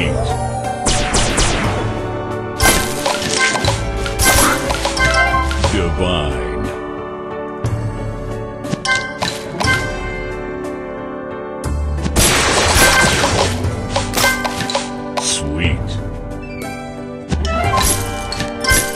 means.